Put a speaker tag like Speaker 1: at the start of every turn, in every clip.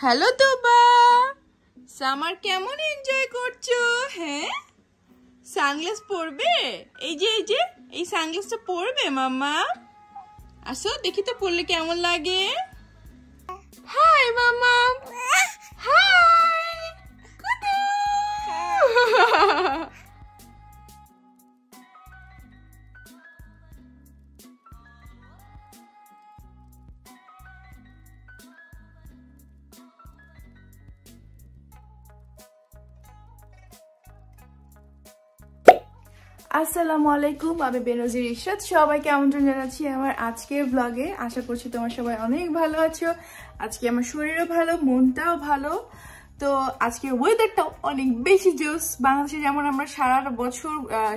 Speaker 1: Hello তোবা। Summer কেমন enjoy করছ হ্যাঁ? সানগ্লাস পরবে? এই যে এই যে, এই সানগ্লাসটা পরবে, মাম্মা? আসো, দেখি তো পরলে কেমন লাগে। হাই মাম্মা। হাই
Speaker 2: আসসালামু আলাইকুম আমি বেনজির ইরশাদ। সবাইকে আমন্ত্রণ জানাচ্ছি আমার আজকের ব্লগে আশা করছি তোমার সবাই অনেক ভালো আছো। আজকে আমার শরীরও ভালো, মনটাও ভালো। তো আজকের ওয়েদারটাও অনেক বেশি জোস। বাংলাদেশে যেমন আমরা সারা বছর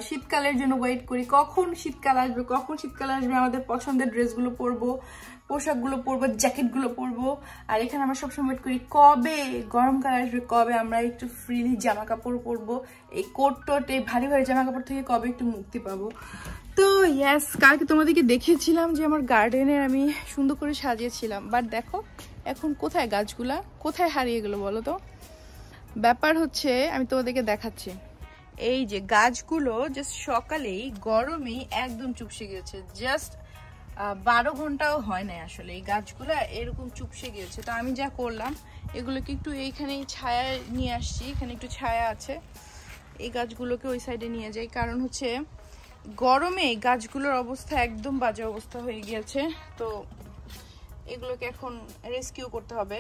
Speaker 2: শীতকালের জন্য ওয়েট করি, কখন শীতকাল আসবে, কখন শীতকাল আসবে, আমাদের পছন্দের ড্রেসগুলো পরবো। পোশাকগুলো পরবো জ্যাকেটগুলো পরবো। আর এখানে আমরা সবসময় ওয়েট করি কবে গরমকাল আসবে, কবে আমরা একটু ফ্রিলি জামা কাপড় পরবো। এই কোট টোট, এই ভারী ভারী জামা কাপড় থেকে কবে একটু মুক্তি পাবো। তো ইয়াস কালকে তোমাদেরকে দেখিয়েছিলাম যে আমার গার্ডেনের আমি সুন্দর করে সাজিয়েছিলাম। বাট দেখো, এখন কোথায় গাছগুলা? কোথায় হারিয়ে গেলো বলো তো? ব্যাপার হচ্ছে, আমি তোমাদেরকে দেখাচ্ছি। এই যে গাছগুলো জাস্ট সকালেই গরমেই একদম চুপসে গেছে জাস্ট বারো ঘন্টাও হয় না আসলে। এই গাছগুলো এরকম চুপসে গিয়েছে। তো আমি যা করলাম, এগুলোকে একটু এইখানে ছায়া নিয়ে আসছি। এখানে একটু ছায়া আছে। এই গাছগুলোকে ওই সাইডে নিয়ে যাই। কারণ হচ্ছে, গরমে গাছগুলোর অবস্থা একদম বাজে অবস্থা হয়ে গিয়েছে। তো এগুলোকে এখন রেস্কিউ করতে হবে।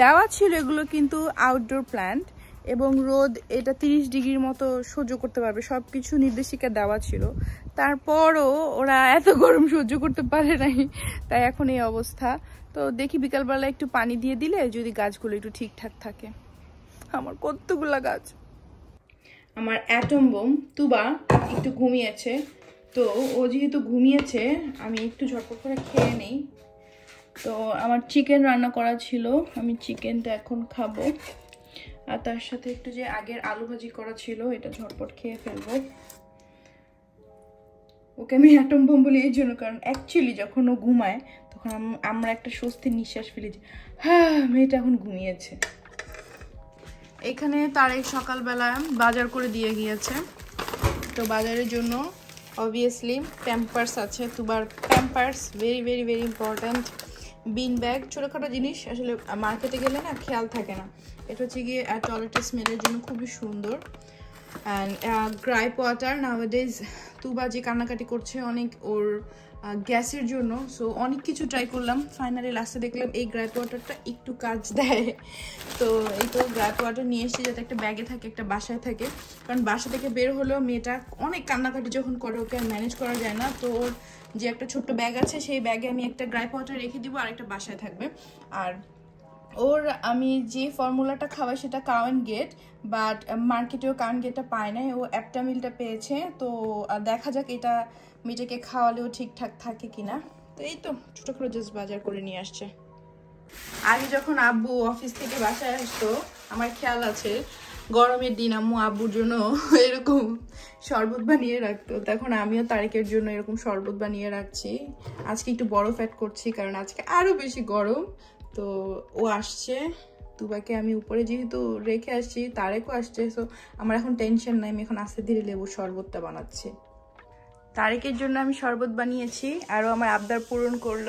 Speaker 2: দেওয়া ছিল এগুলো কিন্তু আউটডোর প্ল্যান্ট এবং রোদ এটা তিরিশ ডিগ্রির মতো সহ্য করতে পারবে। সব কিছু নির্দেশিকা দেওয়া ছিল। তারপরও ওরা এত গরম সহ্য করতে পারে নাই, তাই এখন এই অবস্থা। তো দেখি বিকালবেলা একটু পানি দিয়ে দিলে যদি গাছগুলো একটু ঠিকঠাক থাকে। আমার কতগুলা গাছ। আমার অ্যাটম বোম, তুবা একটু ঘুমিয়েছে। তো ও যেহেতু ঘুমিয়েছে, আমি একটু ঝটপট করে খেয়ে নেই। তো আমার চিকেন রান্না করা ছিল, আমি চিকেনটা এখন খাব। আর তার সাথে একটু যে আগের আলু ভাজি করা ছিল, এটা ঝটপট খেয়ে ফেলব। ওকে আমি অ্যাটম বোম বলি, এই জন্য। কারণ অ্যাকচুয়ালি যখন ও ঘুমায়, তখন আমরা একটা স্বস্তির নিঃশ্বাস ফেলি যে হ্যাঁ মেয়েটা এখন ঘুমিয়েছে। এখানে তার এই সকালবেলা বাজার করে দিয়ে গিয়েছে। তো বাজারের জন্য অবভিয়াসলি প্যাম্পার্স আছে। তুবার pampers very very very important bean bag ছোটোখাটো জিনিস, আসলে মার্কেটে গেলে না খেয়াল থাকে না। এটা হচ্ছে গিয়ে টয়লেটের স্মেলের জন্য খুবই সুন্দর। অ্যান্ড গ্রাইপ ওয়াটার নাওয়াডেজ তুবা যে কান্নাকাটি করছে, অনেক ওর গ্যাসের জন্য। সো অনেক কিছু ট্রাই করলাম। ফাইনালি লাস্টে দেখলাম এই গ্রাইপ ওয়াটারটা একটু কাজ দেয়। তো, এই তো গ্রাইপ ওয়াটার নিয়ে এসেছি যাতে একটা ব্যাগে থাকে, একটা বাসায় থাকে। কারণ বাসা থেকে বের হলেও মেয়েটা অনেক কান্নাকাটি যখন করে, ওকে আর ম্যানেজ করা যায় না। তো, ওর যে একটা ছোট্ট ব্যাগ আছে, সেই ব্যাগে আমি একটা গ্রাইপ ওয়াটার রেখে দিব আর একটা বাসায় থাকবে। আর ওর আমি যে ফর্মুলাটা খাওয়াই সেটা কাওয়েন গেট বাট মার্কেটেও কাওয়েন গেটটা পায় নাই। ও অ্যাপটা মিলটা পেয়েছে, তো দেখা যাক এটা মেয়েটাকে খাওয়ালেও ঠিকঠাক থাকে কিনা। তো এই তো ছোটো করে বাজার করে নিয়ে আসছে। আগে যখন আব্বু অফিস থেকে বাসায় আসতো, আমার খেয়াল আছে, গরমের দিন আম্মু আব্বুর জন্য এরকম শরবত বানিয়ে রাখতো। তখন আমিও তারিকের জন্য এরকম শরবত বানিয়ে রাখছি। আজকে একটু বরফ অ্যাড করছি, কারণ আজকে আরও বেশি গরম। তো ও আসছে, দুবাইকে আমি উপরে যেহেতু রেখে আসছি, তারেকও আসছে সো আমার এখন টেনশন নাই, আমি এখন আস্তে ধীরে লেবুর শরবতটা বানাচ্ছি। তারেকের জন্য আমি শরবত বানিয়েছি, আরও আমার আবদার পূরণ করল।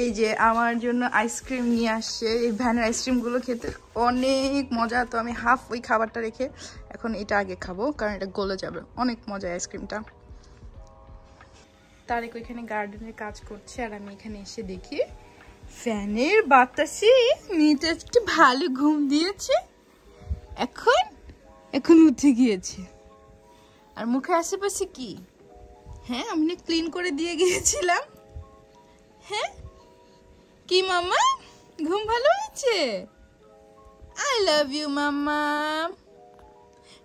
Speaker 2: এই যে আমার জন্য আইসক্রিম নিয়ে আসছে, এই ভ্যানের আইসক্রিমগুলো খেতে অনেক মজা, তো আমি হাফ ওই খাবারটা রেখে এখন এটা আগে খাব, কারণ এটা গলে যাবে। অনেক মজা আইসক্রিমটা তারেক ওইখানে গার্ডেনের কাজ করছে, আর আমি এখানে এসে দেখি ফ্যানের বাতাসে মেয়েটা একটু ভালো ঘুম দিয়েছে। এখন এখন উঠে গিয়েছে। আর মুখে আশেপাশে কি? হ্যাঁ আমি ক্লিন করে দিয়ে গিয়েছিলাম। হ্যাঁ? কি মামা? ঘুম ভালো হয়েছে? I love you mama.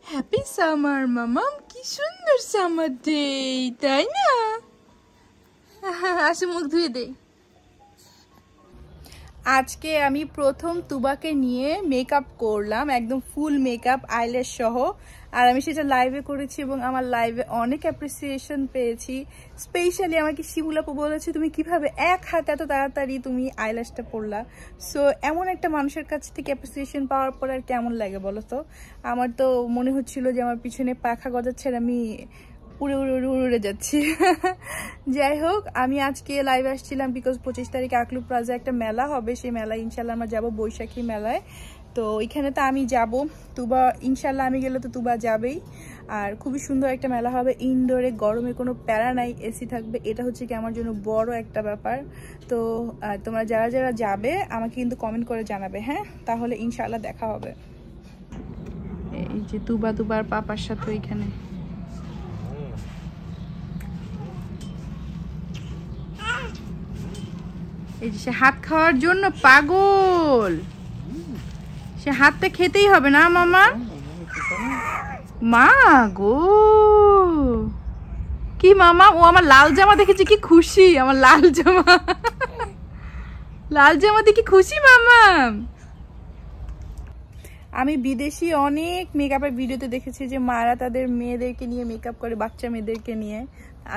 Speaker 2: Happy summer মামাম কি সুন্দর সামার ডে তাই না? আসে মুখ ধুয়ে দেই। আজকে আমি প্রথম তুবাকে নিয়ে মেকআপ করলাম, একদম ফুল মেকআপ আইলেস সহ। আর আমি সেটা লাইভে করেছি এবং আমার লাইভে অনেক অ্যাপ্রিসিয়েশন পেয়েছি। স্পেশালি আমাকে শিমুলাপু বলেছে, তুমি কীভাবে এক হাতে এত তাড়াতাড়ি তুমি আইল্যাশটা পড়লা সো এমন একটা মানুষের কাছ থেকে অ্যাপ্রিসিয়েশন পাওয়ার পর আর কেমন লাগে বলো তো? আমার তো মনে হচ্ছিল যে আমার পিছনে পাখা গজাচ্ছে আর আমি উড়ে উড়ে উড়ে উড়ে উড়ে যাচ্ছি। যাই হোক, আমি আজকে লাইভ আসছিলাম বিকজ পঁচিশ তারিখে আকলু প্লাজা একটা মেলা হবে। সেই মেলায় ইনশাল্লাহ আমরা যাব বৈশাখী মেলায়। তো এখানে তো আমি যাব। তুবা, ইনশাল্লাহ আমি গেলে তো তুবা যাবেই। আর খুবই সুন্দর একটা মেলা হবে। ইনডোরে গরমে কোনো প্যারা নাই এসি থাকবে। এটা হচ্ছে কি আমার জন্য বড় একটা ব্যাপার। তো তোমরা যারা যারা যাবে, আমাকে কিন্তু কমেন্ট করে জানাবে হ্যাঁ? তাহলে ইনশাল্লাহ দেখা হবে। এই যে তুবা তুবার পাপার সাথে এখানে এই যে সে হাত খাওয়ার জন্য পাগল। সে হাতটা খেতেই হবে না, মামা? মা গো। কি মামা? ও আমার লাল জামা দেখেছে, কি খুশি। আমার লাল জামা। লাল জামা দেখি খুশি, মামা? আমি বিদেশি অনেক মেকআপের ভিডিওতে দেখেছি যে মারা তাদের মেয়েদেরকে নিয়ে মেকআপ করে, বাচ্চা মেয়েদেরকে নিয়ে।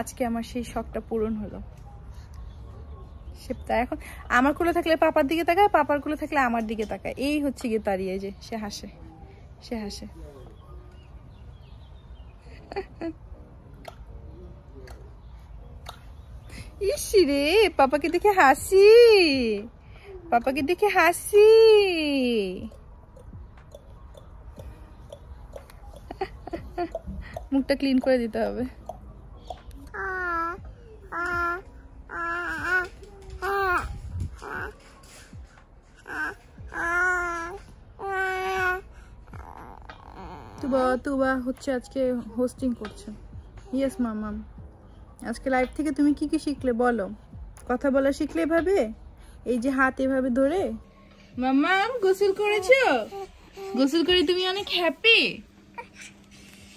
Speaker 2: আজকে আমার সেই শখটা পূরণ হলো। সেপ্তা এখন আমার কোলে থাকলে পাপার দিকে তাকায়, পাপার কোলে থাকলে আমার দিকে তাকায়। এই হচ্ছে গিয়ে তাড়িয়ে যে সে হাসে সে হাসে। ইস রে, পাপাকে দেখে হাসি, পাপাকে দেখে হাসি। মুখটা ক্লিন করে দিতে হবে। তুবা হচ্ছে আজকে হোস্টিং করছে। ইয়েস মামাম আজকে লাইভ থেকে তুমি কি কি শিখলে বলো? কথা বলা শিখলে এভাবে? এই যে হাত এভাবে ধরে? মামাম গোসল করেছ? গোসল করে তুমি অনেক হ্যাপি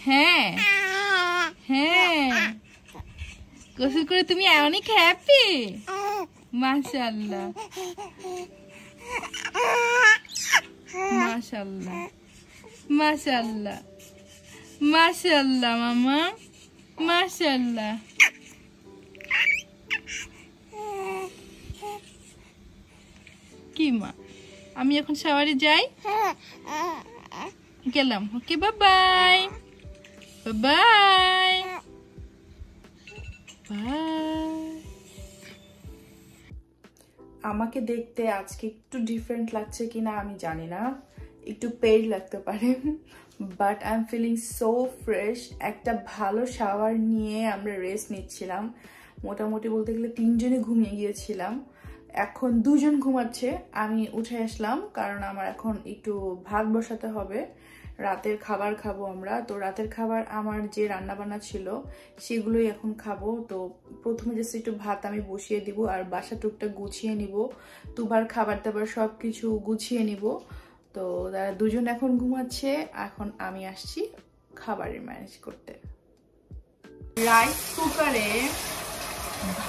Speaker 2: হ্যাঁ। হ্যাঁ। গোসল করে তুমি অনেক হ্যাপি মাশাল্লাহ মাশাল্লাহ মাশাল্লাহ মাশাল্লাহ মামা। মাশাল্লাহ কি মা? আমি এখন সাওয়ারে যাই? গেলাম। Okay bye bye bye. আমাকে দেখতে আজকে একটু ডিফারেন্ট লাগছে কিনা আমি জানি না। একটু পেইড লাগতে পারে। But I am feeling so fresh একটা ভালো শাওয়ার নিয়ে আমরা রেস্ট নিচ্ছিলাম। মোটামুটি বলতে গেলে তিনজনে ঘুমিয়ে গিয়েছিলাম। এখন দুজন ঘুমাচ্ছে। আমি উঠে আসলাম কারণ আমার এখন একটু ভাত বসাতে হবে। রাতের খাবার খাব আমরা। তো রাতের খাবার আমার যে রান্নাবান্না ছিল, সেগুলোই এখন খাব। তো প্রথমে জাস্ট একটু ভাত আমি বসিয়ে দিব আর বাসা টুকটা গুছিয়ে নিব। দুবার খাবার দাবার সব কিছু গুছিয়ে নিব। তো তারা দুজন এখন ঘুমাচ্ছে, এখন আমি আসছি খাবারের ম্যানেজ করতে। রাইস কুকারে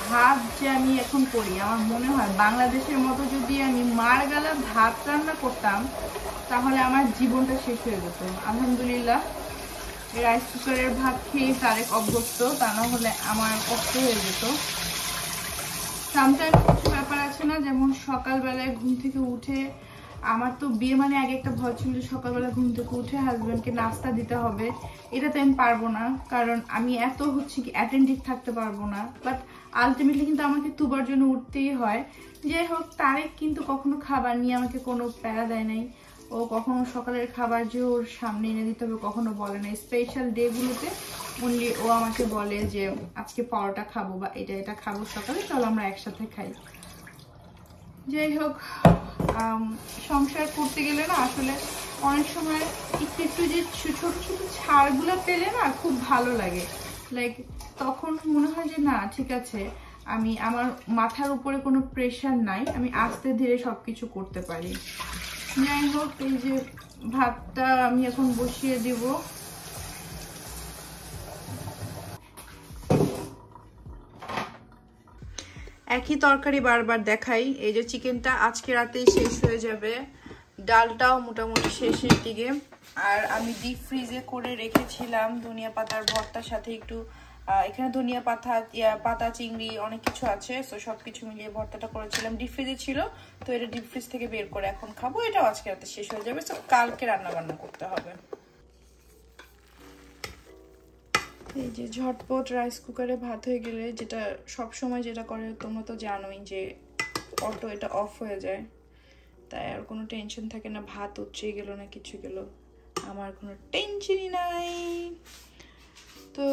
Speaker 2: ভাত যে আমি এখন করি, আমার মনে হয় বাংলাদেশের মতো যদি আমি মার গালা ভাত রান্না করতাম, তাহলে আমার জীবনটা শেষ হয়ে যেত। আলহামদুলিল্লাহ রাইস কুকারের ভাত খেয়ে তারেক অভ্যস্ত, তা না হলে আমার কষ্ট হয়ে যেত। সামটাইমস কিছু ব্যাপার আছে না, যেমন সকালবেলায় ঘুম থেকে উঠে আমার তো বিয়ে মানে আগে একটা ভয় ছিল সকালবেলা ঘুম থেকে উঠে হাজব্যান্ডকে নাস্তা দিতে হবে। এটা তো আমি পারব না, কারণ আমি এত হচ্ছে কি অ্যাটেন্টিভ থাকতে পারব না। বাট আলটিমেটলি কিন্তু আমাকে তুবার জন্য উঠতেই হয়। যাই হোক, তারেক কিন্তু কখনো খাবার নিয়ে আমাকে কোনো প্যারা দেয় নাই। ও কখনো সকালের খাবার যে ওর সামনে এনে দিতে হবে কখনো বলে না স্পেশাল ডেগুলোতে অনলি ও আমাকে বলে যে, আজকে পরোটা খাব বা এটা এটা খাব সকালে, চলো আমরা একসাথে খাই। যাই হোক সংসার করতে গেলে না আসলে অনেক সময় একটু একটু যে ছোট ছোট ছাড়গুলো পেলে না খুব ভালো লাগে। লাইক তখন মনে হয় যে না, ঠিক আছে, আমি, আমার মাথার উপরে কোনো প্রেশার নাই, আমি আস্তে ধীরে সবকিছু করতে পারি। যাই হোক, এই যে ভাতটা আমি এখন বসিয়ে দিব। একই তরকারি বারবার দেখাই। এই যে চিকেনটা আজকে রাতেই শেষ হয়ে যাবে। ডালটাও মোটামুটি শেষের দিকে আর আমি ডিপ ফ্রিজে করে রেখেছিলাম ধনিয়া পাতার ভর্তার সাথে একটু এখানে ধনিয়া পাতা পাতা, চিংড়ি অনেক কিছু আছে তো সব কিছু মিলিয়ে ভর্তাটা করেছিলাম। ডিপ ফ্রিজে ছিল, তো এটা ডিপ ফ্রিজ থেকে বের করে এখন খাব। এটাও আজকে রাতে শেষ হয়ে যাবে তো কালকে রান্না বান্না করতে হবে। এই যে ঝটপট রাইস কুকারে ভাত হয়ে গেলে যেটা সব সময় যেটা করে তোমরা তো জানোই যে অটো এটা অফ হয়ে যায়। তাই আর কোনো টেনশন থাকে না, ভাত উঠছেই গেল না কিছু গেল। আমার কোনো টেনশনই নাই। তো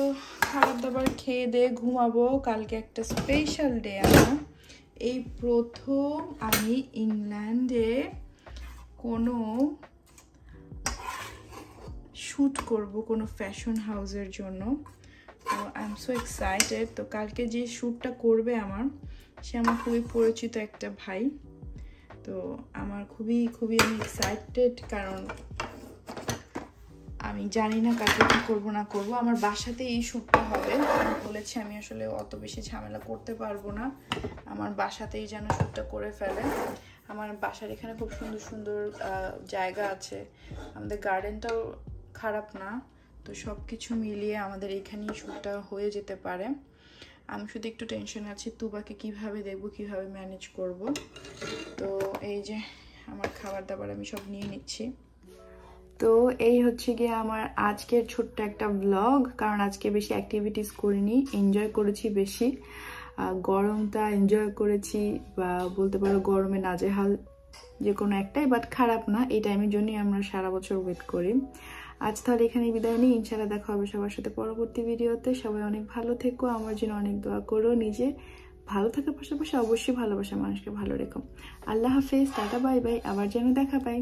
Speaker 2: খাবার দাবার খেয়ে দিয়ে ঘুমাবো, কালকে একটা স্পেশাল ডে আমার। এই প্রথম আমি ইংল্যান্ডে কোনো শ্যুট করব কোনো ফ্যাশন হাউসের জন্য। তো আই এম সো এক্সাইটেড তো কালকে যে শ্যুটটা করবে আমার, সে আমার খুবই পরিচিত একটা ভাই। তো আমার খুবই খুবই আমি এক্সাইটেড কারণ আমি জানি না কাকে কী করব, না করব। আমার বাসাতে এই শ্যুটটা হবে। বলেছি আমি আসলে অত বেশি ঝামেলা করতে পারব না। আমার বাসাতেই যেন শ্যুটটা করে ফেলে। আমার বাসার এখানে খুব সুন্দর সুন্দর জায়গা আছে। আমাদের গার্ডেনটাও খারাপ না। তো সব কিছু মিলিয়ে আমাদের এখানেই শ্যুটটা হয়ে যেতে পারে। আমি শুধু একটু টেনশন আছি, তুবাকে কীভাবে দেখব, কীভাবে ম্যানেজ করব। তো এই যে আমার খাবার দাবার আমি সব নিয়ে নিচ্ছি। তো এই হচ্ছে গিয়ে আমার আজকের ছোট্ট একটা ব্লগ কারণ আজকে বেশি অ্যাক্টিভিটিস করিনি এনজয় করেছি বেশি। গরমটা এনজয় করেছি, বা বলতে পারো গরমে নাজেহাল যে কোনো একটাই বাট খারাপ না। এই টাইমের জন্যই আমরা সারা বছর ওয়েট করি। আজ তাহলে এখানে বিদায় নিই। ইনশাল্লাহ দেখা হবে সবার সাথে পরবর্তী ভিডিওতে। সবাই অনেক ভালো থেকো। আমার জন্য অনেক দোয়া করো নিজে। ভালো থাকার পাশাপাশি অবশ্যই ভালোবাসা মানুষকে ভালো রেখো। আল্লাহ হাফেজ। টাটা, বাই বাই। আবার যেন দেখা পাই।